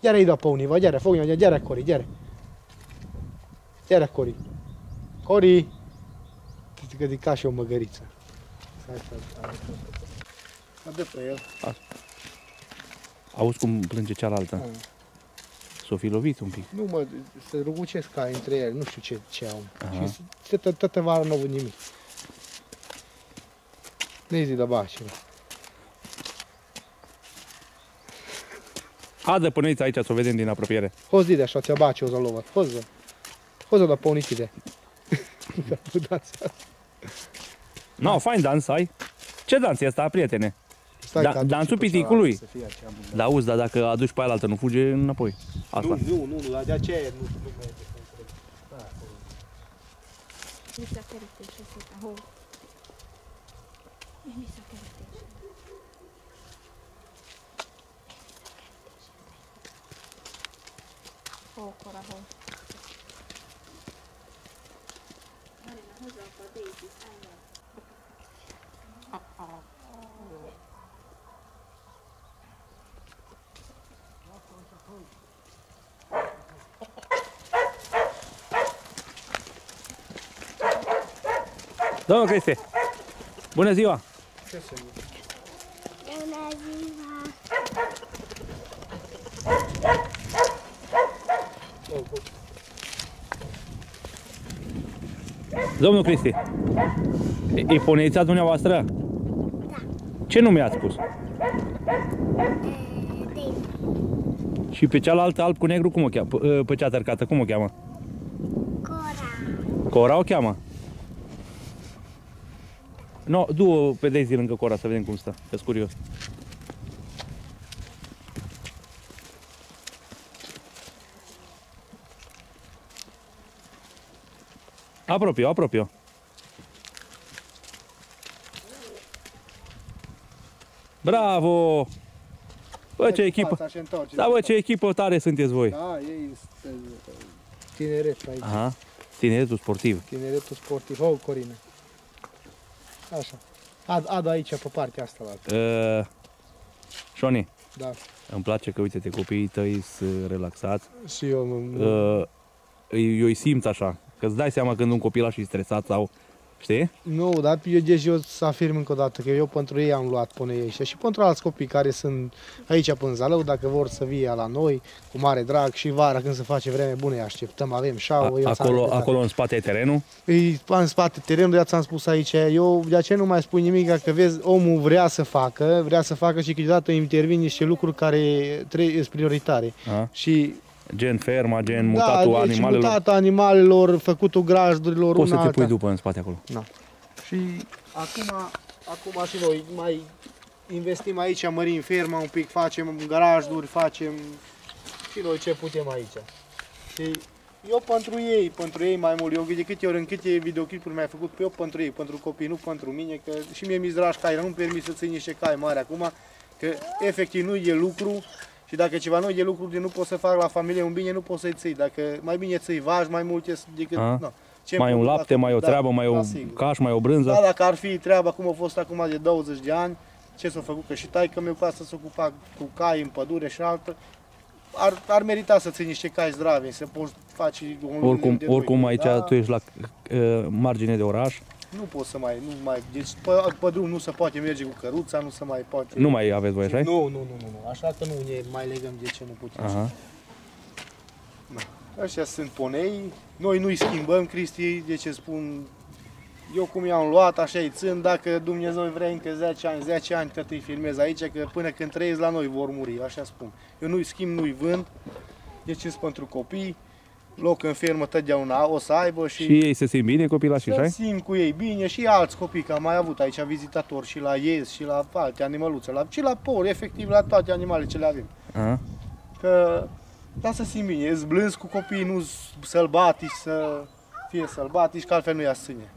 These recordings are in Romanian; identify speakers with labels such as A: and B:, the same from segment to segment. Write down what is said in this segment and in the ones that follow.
A: Gyere ide a pónival, gyere, fogja, gyere, gyere, Kori, gyere. Gyere, Kori. Cori! Că e ca și o măgăriță. Stai, stai, stai. Adă pe el.
B: Auzi cum plânge cealaltă?
A: Da.
B: S-o fi lovit un pic.
A: Nu mă, se rugucesc ca între ele, nu știu ce, ce au.
B: Aha.
A: Și toată, toată vara nu au văzut nimic. Ne zi de bașilor.
B: Adă până aici, aici, să o vedem din apropiere.
A: Hozi de așa, ți-a baci o zalovat. Hozi. Hozi da polnici de.
B: No, fain dans ai. Ce dans e asta, prietene?
A: Stai
B: Da-
A: că aduc
B: dansul
A: și pe
B: piticului.
A: cealaltă Să fie aceea bună.
B: Da, auzi, dar dacă aduci pe aia altă, nu fuge înapoi. Asta.
A: Nu, nu, nu, dar de aceea nu, nu merge. Da, acolo.
C: Mi sa carite și asta. Ho. Mi sa carite. Ho, cora ho.
B: Domnul Cristi, bună ziua!
A: Ce să nu?
D: Bună ziua!
A: Oh, oh.
B: Domnul Cristi, e, e poneița dumneavoastră?
D: Da.
B: Ce nume ați spus?
D: E, Dave.
B: Și pe cealaltă alb cu negru cum o cheamă? Pe, pe cea tărcată cum o cheamă?
D: Cora.
B: Cora o cheamă? No, du-o pe Daisy lângă Cora să vedem cum stă, că curios. Apropio, apropio. Bravo! Bă, ce echipă!
A: Fața și întoarce.
B: Da, bă, ce echipă tare sunteți voi!
A: Da, ei sunt uh, tineret aici.
B: Aha, tineretul sportiv.
A: Tineretul sportiv. Oh, Corina. Așa. Ad, ad aici pe partea asta la
B: Uh, Șoni,
A: Da.
B: îmi place că, uite-te, copiii tăi sunt relaxați.
A: Și eu nu,
B: Uh, eu îi simt așa, că îți dai seama când un copilaș e stresat sau, știi?
A: Nu, dar eu, deci eu să afirm încă o dată că eu pentru ei am luat până ei și pentru alți copii care sunt aici pe Zalău, dacă vor să vie la noi, cu mare drag și vara când se face vreme bună, îi așteptăm, avem șaua.
B: A,
A: eu ți-am
B: acolo,
A: repetat.
B: acolo în spate e terenul.
A: Îi în spate terenul, de ți-am spus aici, eu de aceea nu mai spun nimic, că vezi, omul vrea să facă, vrea să facă și câteodată intervin niște lucruri care trebuie sunt prioritare.
B: A?
A: Și
B: Gen ferma, gen mutatul
A: da, deci
B: animalelor.
A: mutata animalelor, făcutul grajdurilor,
B: Poți să
A: una
B: te pui
A: alta.
B: după în spate acolo.
A: Și acum, acum și noi mai investim aici, mărim ferma un pic, facem garajduri, facem și noi ce putem aici. Și eu pentru ei, pentru ei mai mult, eu de câte ori, în câte videoclipuri mi-ai făcut, eu pentru ei, pentru copii, nu pentru mine, că și mie mi-s dragi cai, nu-mi permis să țin niște cai mari acum, că efectiv nu e lucru și dacă ceva nu e lucru, de nu poți să fac la familie un bine, nu poți să-i ții. Dacă mai bine ții vaci, mai multe decât...
B: A?
A: Nu. Ce
B: mai un
A: îmi
B: lapte,
A: plac-
B: mai o
A: da,
B: treabă, mai o
A: da, sigur.
B: caș, mai o brânză.
A: Da, dacă ar fi treaba cum a fost acum de 20 de ani, ce s-a făcut? Că și taică meu ca să se ocupa cu cai în pădure și altă, ar, ar merita să ții niște cai zdravi, să poți face un
B: Oricum,
A: de doi.
B: oricum aici
A: da?
B: tu ești la uh, margine de oraș,
A: Nu poți să mai, nu mai, deci pe, pe drum nu se poate merge cu căruța, nu se mai poate.
B: nu mai aveți voie, așa
A: nu, nu, nu, nu, nu, așa că nu ne mai legăm de ce nu putem.
B: Aha.
A: Așa sunt ponei, noi nu-i schimbăm, Cristi, de ce spun, eu cum i-am luat, așa îi țin, dacă Dumnezeu vrea încă 10 ani, 10 ani tot îi filmez aici, că până când trăiesc la noi vor muri, așa spun. Eu nu-i schimb, nu-i vând, deci sunt pentru copii, loc în fermă totdeauna o să aibă și,
B: Și ei se simt bine copilașii,
A: să
B: așa?
A: simt cu ei bine și alți copii, că am mai avut aici vizitatori și la iez și la alte animăluțe, la, și la pori, efectiv la toate animalele ce le avem.
B: Aha.
A: Că da să simt bine, ești blâns cu copiii, nu sălbatici să fie sălbatici, că altfel nu ia sâne.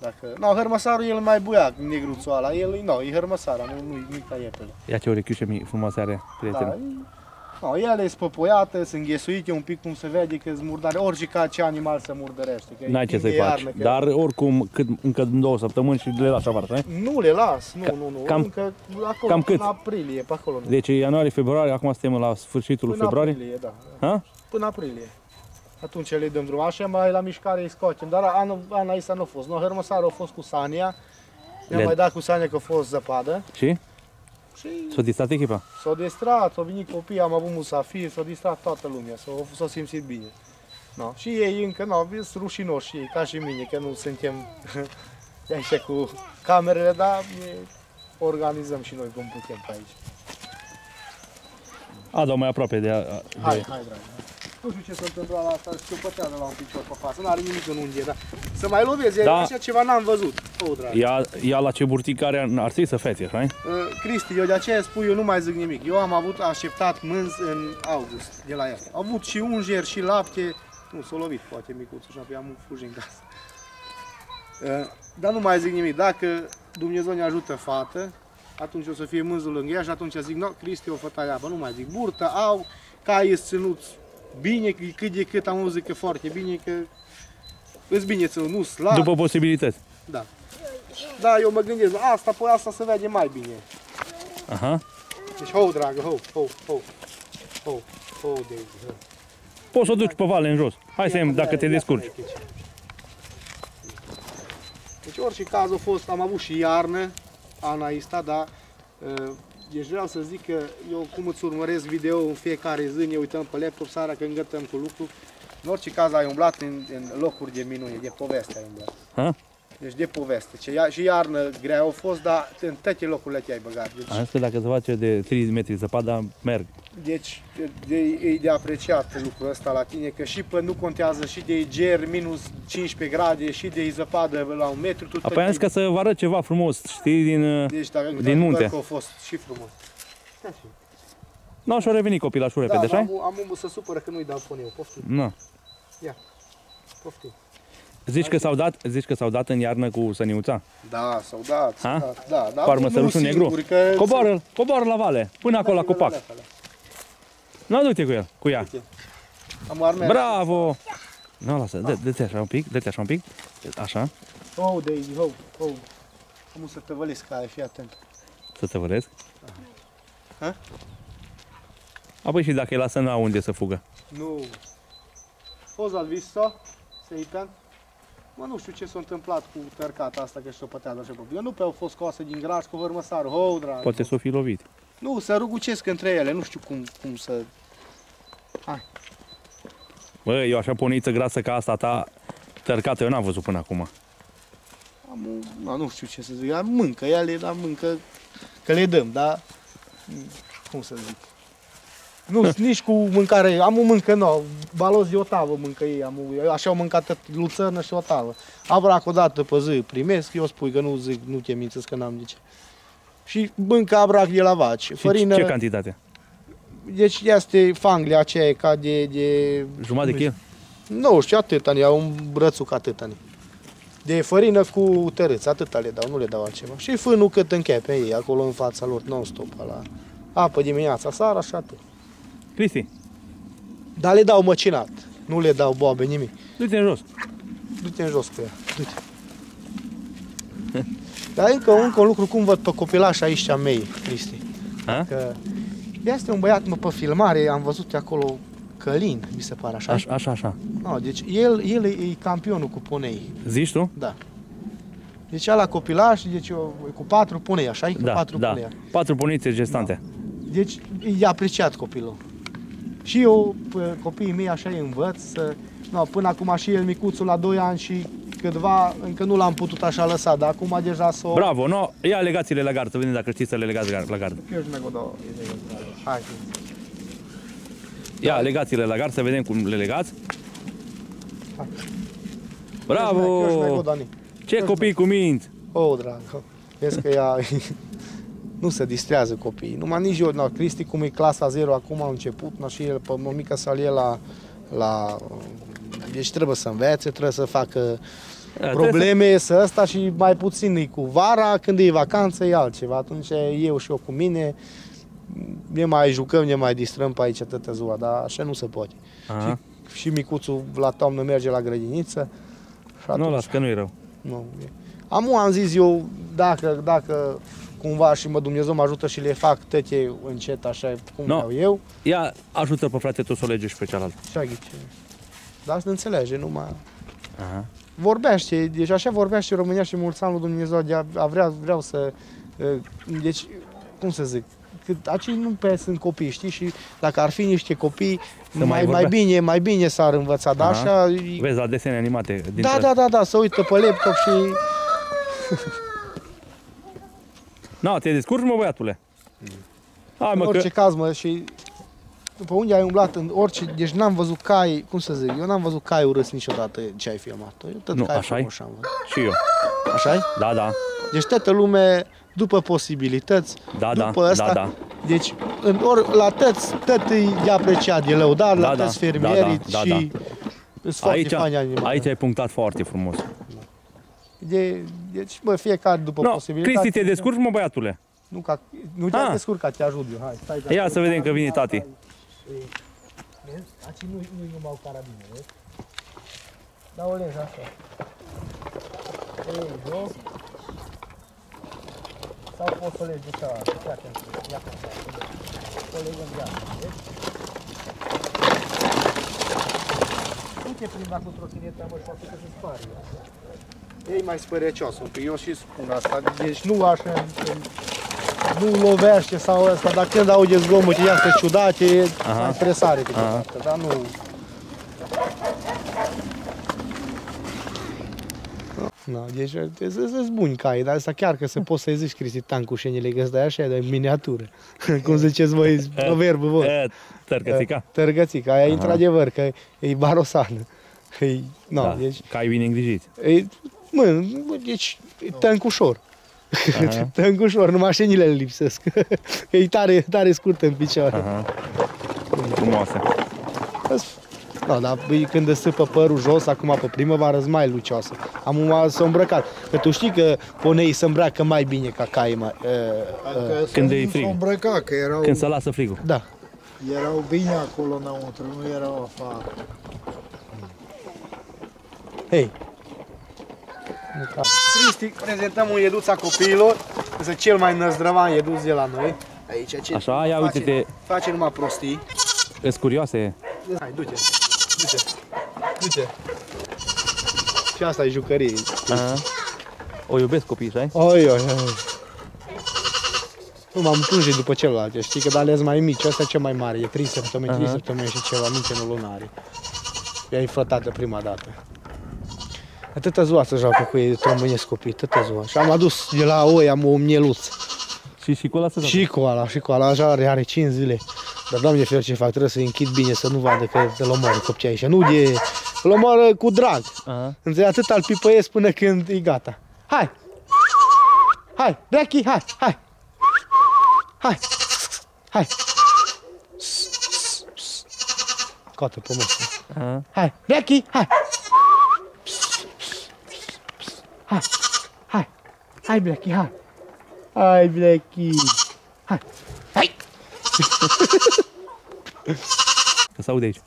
A: Dacă... No, hărmăsarul el mai buia, negruțul ăla, el no, e hărmăsara, nu, nu, nu ca iepele.
B: Ia ce urechiușe mi- frumoase are,
A: Da,
B: prietene.
A: e No, ele sunt spăpoiate, sunt ghesuite un pic cum se vede că sunt murdare. Orice ca ce animal se murdărește. Că e
B: N-ai ce
A: timp
B: să-i
A: de
B: faci.
A: iarnă, că-
B: Dar oricum, cât, încă două săptămâni și le lași afară, știi?
A: Nu le las, nu,
B: Ca-
A: nu, nu.
B: cam-
A: Încă acolo
B: cam
A: până
B: cât?
A: aprilie, pe acolo. Nu.
B: Deci ianuarie, februarie, acum suntem la sfârșitul
A: până
B: februarie.
A: aprilie, da.
B: Ha?
A: Până aprilie. Atunci le dăm drum. Așa mai la mișcare îi scoatem. Dar anul, anul ăsta nu a fost. Nu, hărmăsarul a fost cu Sania. Ne-am
B: Le-
A: mai dat cu Sania că a fost zăpadă.
B: Și?
A: Și
B: S-a distrat echipa?
A: s-au distrat, au venit copii, am avut musafiri, s-au distrat toată lumea, s-au, s-au simțit bine. No. Și ei încă nu au văzut rușinoși și ei, ca și mine, că nu suntem de așa cu camerele, dar ne organizăm și noi cum putem pe aici.
B: A, mai aproape de... a- de...
A: Hai, hai, dragi. Nu știu ce se întâmplă la asta, și o pătează la un picior pe față, nu are nimic în unghie, dar să mai lovezi,
B: Da.
A: da. așa ceva n-am văzut. O, dragi.
B: Ia, ia la ce burticare ar ar trebui să feți, așa
A: Uh, Cristi, eu de aceea spun, eu nu mai zic nimic. Eu am avut așteptat mânz în august de la el. Am avut și unger și lapte. Nu, s-a lovit poate micuțul și apoi am fugit în casă. Uh, dar nu mai zic nimic. Dacă Dumnezeu ne ajută fată, atunci o să fie mânzul lângă ea și atunci zic, no, Cristi, o fătaie apă, nu mai zic. Burtă, au, caii sunt ținuți bine, că- cât de cât am auzit că foarte bine, că îți bine ținut, nu slab.
B: După posibilități.
A: Da. Da, eu mă gândesc, asta, pe asta se vede mai bine.
B: Aha.
A: Deci, ho, dragă, ho, ho, ho, ho, ho, Daisy, ho.
B: Poți să o duci pe vale în jos. Hai să dacă te descurci.
A: Deci, orice caz a fost, am avut și iarnă, Ana asta, dar uh, deci vreau să zic că eu cum îți urmăresc video în fiecare zi, ne uităm pe laptop seara când gătăm cu lucru. În orice caz ai umblat în, în locuri de minune, de poveste ai umblat.
B: Ha?
A: Deci de poveste. Ce ia, și iarnă grea a fost, dar în toate locurile te-ai băgat. Deci,
B: Am zis că dacă se face de 3 metri zăpadă, merg.
A: Deci de, e de apreciat lucrul ăsta la tine, că și pe nu contează și de ger minus 15 grade și de zăpadă la un metru. Tu
B: Apoi am zis că să vă arăt ceva frumos, știi, din... uh,
A: deci, dacă,
B: din munte.
A: Că a fost și frumos.
B: Nu, și-a revenit copilașul
A: Da,
B: repede,
A: dar
B: așa?
A: am, am umul să supără că nu-i dau până eu. Poftim,
B: Nu.
A: poftim.
B: Zici că s-au dat, zici că s-au dat în iarnă cu săniuța?
A: Da, s-au dat, s-au
B: Ha?
A: dat. Da, da,
B: Parmă
A: nu
B: sărușul negru?
A: singuri, Că
B: Coboară, coboară la vale, până acolo la
A: Dați-le
B: copac.
A: lefele.
B: Nu, du-te cu el, cu ea.
A: Am armea.
B: Bravo! Nu, lasă, dă- dă-te așa un pic, dă-te așa un pic. Așa,
A: Oh, Daisy, oh, oh. Am să te vălesc care, fii atent.
B: să te vădesc.
A: Ha?
B: Apoi și dacă îi lasă, nu au unde să fugă.
A: Nu. Poza visto, Seitan. Mă, nu știu ce s-a întâmplat cu tărcata asta, că și-o pătează așa. Eu nu pe au fost scoase din graj cu hărmăsarul. Ho, drag.
B: Poate s-o fi lovit.
A: Nu, se rugucesc între ele, nu știu cum, cum să...
B: Bă, eu așa poniță grasă ca asta ta, tărcată, eu n-am văzut până acum.
A: Am, un- na, nu știu ce să zic, am mâncă ele, dar mâncă, că le dăm, dar... Cum să zic? Nu, nici cu mâncare, am o mâncă nouă, balozi de o tavă mâncă ei, am, o- așa au mâncat tot luțărnă și o tavă. Abrac o dată pe zi primesc, eu spui că nu zic, nu te mințesc că n-am de ce. Și mâncă abrac de la vaci,
B: Și
A: fărină,
B: ce cantitate?
A: deci este fanglia aceea ca de, de
B: Jumătate de kil?
A: nu știu, atâta, au un brățuc atâta. De fărină cu tărâți, atâta le dau, nu le dau altceva. Și fânul cât închepe ei, acolo în fața lor, non-stop, la apă dimineața, seara și atât.
B: Cristi,
A: Dar le dau măcinat, nu le dau boabe, nimic.
B: du-te în jos.
A: Du-te în jos cu ea, du-te. Dar încă, încă un lucru, cum văd pe copilaș aici a mei, Cristi.
B: Ha?
A: Că este un băiat, mă, pe filmare, am văzut acolo Călin, mi se pare așa.
B: Așa, așa, așa.
A: No, deci el, el e, e campionul cu ponei.
B: Zici tu?
A: Da. Deci la copilaș, deci eu, cu patru punei, așa? Cu
B: Da,
A: patru
B: da.
A: punei.
B: Patru punițe gestante.
A: Deci e apreciat copilul. Și eu, pe copiii mei, așa îi învăț să... No, până acum și el micuțul la 2 ani și câtva, încă nu l-am putut așa lăsa, dar acum deja s-o...
B: Bravo, no, ia legați-le la gard, să vedem dacă știți să le legați gar- la gard.
A: Eu și nego două, e nego două. Hai.
B: Ia, legați-le la gard, să vedem cum le legați.
A: Hai.
B: Bravo!
A: Eu și nego Dani.
B: Ce copii cu minți!
A: Oh, drag. Vezi că ea nu se distrează copiii. Numai nici eu, na, Cristi, cum e clasa 0 acum a început, na, și el pe mămica salie la, la... Deci trebuie să învețe, trebuie să facă
B: Da,
A: probleme, să ăsta și mai puțin e cu vara, când e vacanță e altceva. Atunci eu și eu cu mine, ne mai jucăm, ne mai distrăm pe aici atâta ziua, dar așa nu se poate.
B: Aha.
A: Și micuțul la toamnă merge la grădiniță. Și
B: Nu,
A: atunci-
B: las că nu e rău.
A: nu. e- Am am zis eu, dacă, dacă cumva și mă Dumnezeu mă ajută și le fac tăte încet așa cum
B: No.
A: vreau eu,
B: Ia ajută pe frate tu să o lege și pe cealaltă.
A: așa ghice. Dar să înțelege, numai
B: Aha.
A: vorbește, deci așa vorbește România și mulți ani lui Dumnezeu, de a, a vrea, vreau să, uh, deci, cum să zic, cât acei nu pe sunt copii, știi, și dacă ar fi niște copii,
B: Să
A: mai,
B: mai
A: mai,
B: vorbea.
A: bine, mai bine s-ar învăța, dar
B: Aha.
A: așa,
B: Vezi la desene animate. Din
A: da, da, da, da, să uită pe laptop și
B: Na, te descurci, mă, băiatule? Hai,
A: în
B: mă,
A: orice
B: că...
A: caz, mă, și după unde ai umblat, în orice, deci n-am văzut cai, cum să zic, eu n-am văzut cai urâți niciodată ce ai filmat. Eu tot
B: Nu,
A: cai
B: așa-i?
A: frumos am văzut.
B: Și eu.
A: Așa-i?
B: Da, da.
A: Deci toată lume, după posibilități,
B: Da, da,
A: după ăsta,
B: da, da.
A: Deci, în or, la tăți, tot e apreciat, e lăudat, la
B: Da, da,
A: toți
B: da,
A: fermierii
B: da, da,
A: și sunt foarte
B: Aici,
A: fani animale.
B: aici ai punctat foarte frumos.
A: De, deci, bă, fiecare după
B: No,
A: posibilitate.
B: Cristi, te descurci, mă, băiatule?
A: Nu, ca, nu te-am
B: Ah.
A: descurcat, te ajut eu. Hai, stai.
B: Ia să vedem că vine tati.
A: Vezi? Aici nu, nu-i numai o carabină, vezi? Da, o legi așa. Ei, jos. Sau poți să o legi de cealaltă. Fii atent. Ia așa. O legăm de asta, vezi? Nu te plimba cu trotineta, mă, și poate că se spari. Ei mai spărecios un pic, eu și spun asta, deci nu așa, nu lovește sau ăsta, dar când aude zgomote iasă ciudate,
B: Aha.
A: mai stresare câteodată, dar nu... Na, deci sunt buni cai, dar asta chiar că se poți să-i zici Cristi Tancușenile, că ăsta e așa de miniatură. Cum ziceți voi, proverbul voi.
B: E, Tărcățica?
A: Tărgățica, aia e într-adevăr, că e barosană. E, no,
B: Da,
A: deci,
B: cai bine îngrijiți.
A: e, mă, deci, e tăncușor.
B: Aha.
A: Tăncușor, numai șenile le lipsesc. e tare, tare scurt în picioare.
B: Aha. Frumoase.
A: Da, dar băi, când îți sâpă părul jos, acum pe primăvară, îți mai lucioasă. Am s-a îmbrăcat. Că tu știi că poneii se îmbracă mai bine ca cai, mai, uh, uh,
E: Că
B: Când
E: să
B: e
E: nu
B: frig.
E: s-o îmbrăca, că erau,
B: Când se lasă frigul.
A: da.
E: erau bine acolo înăuntru, nu erau afară.
A: Hei. Cristi, prezentăm un ieduț a copiilor. Este cel mai năzdrăvan ieduț de la noi. Aici, ce
B: Așa, ia
A: face,
B: uite-te.
A: Face numai prostii.
B: Îs curioase.
A: Hai, du-te. Du-te. Du-te. Și asta e jucărie.
B: Aha. O iubesc copiii, știi?
A: Oi, oi, oi. Nu m-am plânge după celălalt, știi că ales mai mici, asta e cel mai mare, e 3 săptămâni, 3
B: Aha.
A: săptămâni și ceva, nici nu lunare. Ea e fătată prima dată. Atâta ziua să joacă cu ei, trombănesc copii, atâta ziua. Și am adus de la oi, am o mieluț.
B: Și și cu ăla să
A: Și cu ala, și cu ala, așa are, are 5 zile. Dar doamne fel ce fac, trebuie să-i închid bine, să nu vadă că îl omoară copții aici. Nu de... Îl omoară cu drag.
B: Aha.
A: Înțelegi? Atât al pipăiesc până când e gata. Hai! Hai! Becky, hai! Hai! Hai! Hai! Scoate pe masă.
B: Aha.
A: Hai! Becky, hai! Hai! Hai! Hai, Becky, hai! Hai, Becky! Hai! Hai!
B: Că se aude aici.